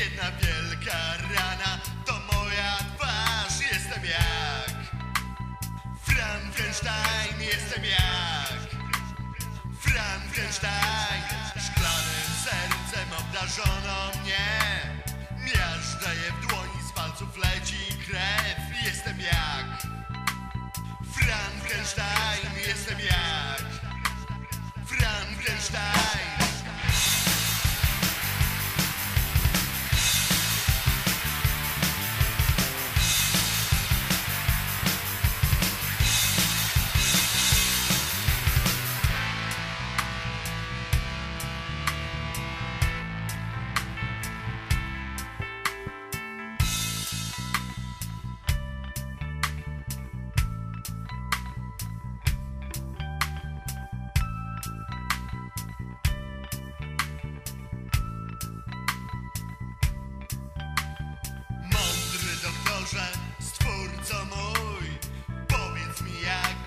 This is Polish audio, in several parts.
Jedna wielka rana to moja twarz Jestem jak Frankenstein Jestem jak Frankenstein. Szklanym sercem obdarzono mnie Miażdżę w dłoni z palców leci krew. Jestem jak Frankenstein Jestem jak Frankenstein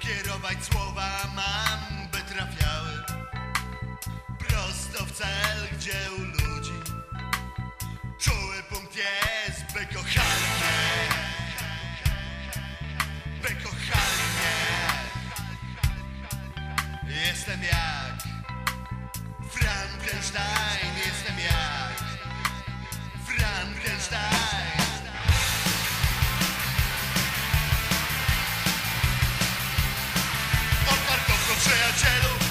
kierować słowa mam By trafiały Prosto w cel, gdzie u ludzi Czuły punkt jest, by kochali mnie. By kochali mnie. Jestem jak Frankenstein Passageiro